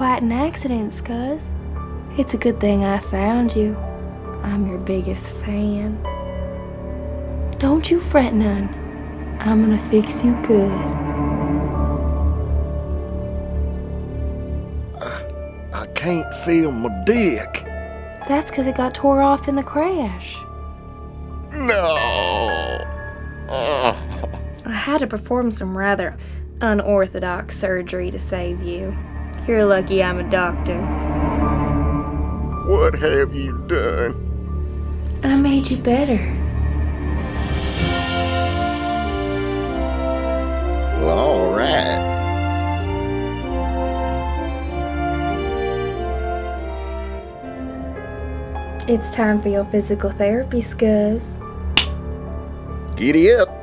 quite an accident, Scuzz. It's a good thing I found you. I'm your biggest fan. Don't you fret none. I'm gonna fix you good. I can't feel my dick. That's 'cause it got tore off in the crash. No. Oh. I had to perform some rather unorthodox surgery to save you. You're lucky I'm a doctor. What have you done? I made you better. Well, all right. It's time for your physical therapy, Scuzz. Giddy up.